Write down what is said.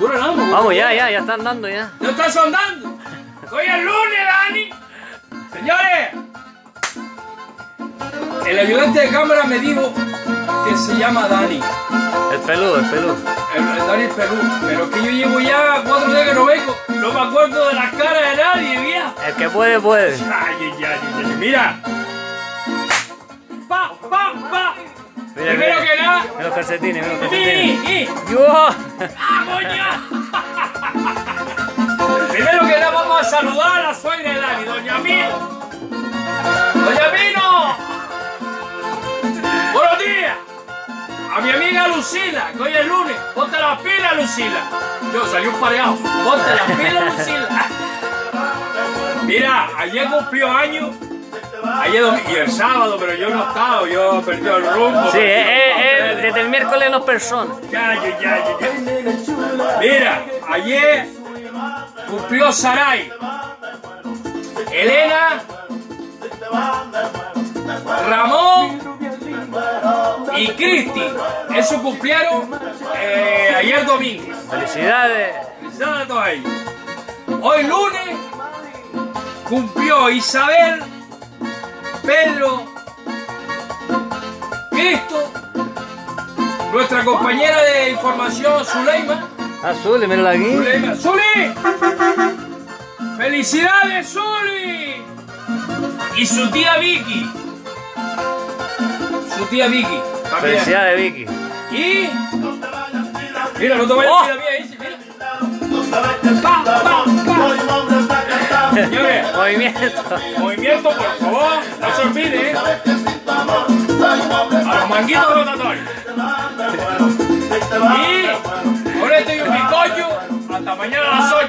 Vamos, ya, ya, ya están dando ya. ¿No están sondando? Hoy es lunes, Dani. Señores, el ayudante de cámara me dijo que se llama Dani. El peludo, el peludo. El, el Dani es Perú. Pero que yo llevo ya cuatro días que no vengo. No me acuerdo de las caras de nadie, vieja. El que puede, puede. Ay, ay, ay, ay. Mira. Pa, pa, pa. Mira, Primero mira. Los calcetines, mira los calcetines. y, ¡Yo! ¡Ah, coño! Primero que nada vamos a saludar a la suegra de Dani, Doña Mino. ¡Doña Mino! ¡Buenos días! A mi amiga Lucila, que hoy es lunes. Ponte las pilas, Lucila. Yo salí un pareado. Ponte las pilas, Lucila. Mira, ayer cumplió años. Ayer y el sábado, pero yo no he estado, yo he perdido el rumbo. Sí, perdí eh, desde el miércoles no personas. Ya, ya, ya, ya. Mira, ayer cumplió Saray, Elena, Ramón y Cristi. Eso cumplieron eh, ayer domingo. Felicidades. Felicidades a todos ellos. Hoy lunes cumplió Isabel, Pedro, Cristo, nuestra compañera de información Zuleima. Azul, míralo aquí. Zuleima. ¡Zuli! ¡Felicidades, Zuli! Y su tía Vicky. Su tía Vicky. También. Felicidades, Vicky. Y. Mira, no te vayas Oh. a tirar bien, mira. Pa, pa, pa. Señores, Movimiento. movimiento, por favor, no se olvide, ¿eh? A los manguitos rotatorios. Y ahora estoy un picocho. Hasta mañana a las 8,